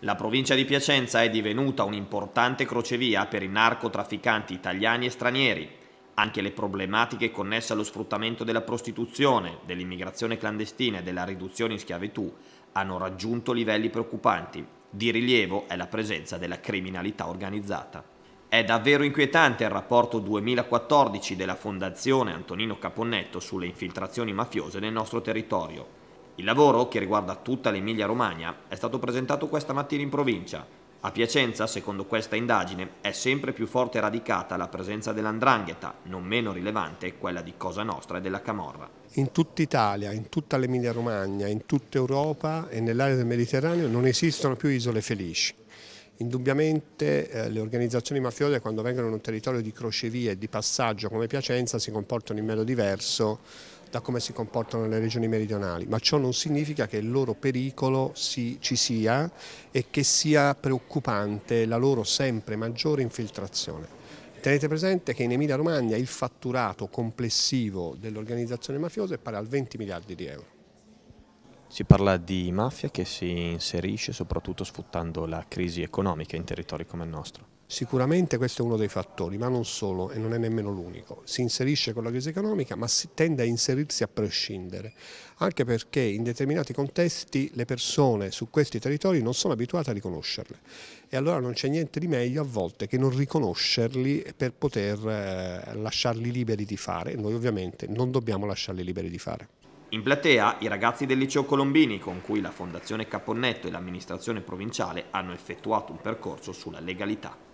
La provincia di Piacenza è divenuta un'importante crocevia per i narcotrafficanti italiani e stranieri. Anche le problematiche connesse allo sfruttamento della prostituzione, dell'immigrazione clandestina e della riduzione in schiavitù hanno raggiunto livelli preoccupanti. Di rilievo è la presenza della criminalità organizzata. È davvero inquietante il rapporto 2014 della Fondazione Antonino Caponnetto sulle infiltrazioni mafiose nel nostro territorio. Il lavoro, che riguarda tutta l'Emilia-Romagna, è stato presentato questa mattina in provincia. A Piacenza, secondo questa indagine, è sempre più forte radicata la presenza dell'andrangheta, non meno rilevante quella di Cosa Nostra e della Camorra. In tutta Italia, in tutta l'Emilia-Romagna, in tutta Europa e nell'area del Mediterraneo non esistono più isole felici. Indubbiamente eh, le organizzazioni mafiose quando vengono in un territorio di crocevia e di passaggio come Piacenza si comportano in modo diverso da come si comportano nelle regioni meridionali, ma ciò non significa che il loro pericolo si, ci sia e che sia preoccupante la loro sempre maggiore infiltrazione. Tenete presente che in Emilia Romagna il fatturato complessivo dell'organizzazione mafiosa è pari al 20 miliardi di euro. Si parla di mafia che si inserisce soprattutto sfruttando la crisi economica in territori come il nostro. Sicuramente questo è uno dei fattori, ma non solo e non è nemmeno l'unico. Si inserisce con la crisi economica ma si tende a inserirsi a prescindere, anche perché in determinati contesti le persone su questi territori non sono abituate a riconoscerle e allora non c'è niente di meglio a volte che non riconoscerli per poter eh, lasciarli liberi di fare noi ovviamente non dobbiamo lasciarli liberi di fare. In platea i ragazzi del liceo Colombini con cui la Fondazione Caponnetto e l'amministrazione provinciale hanno effettuato un percorso sulla legalità.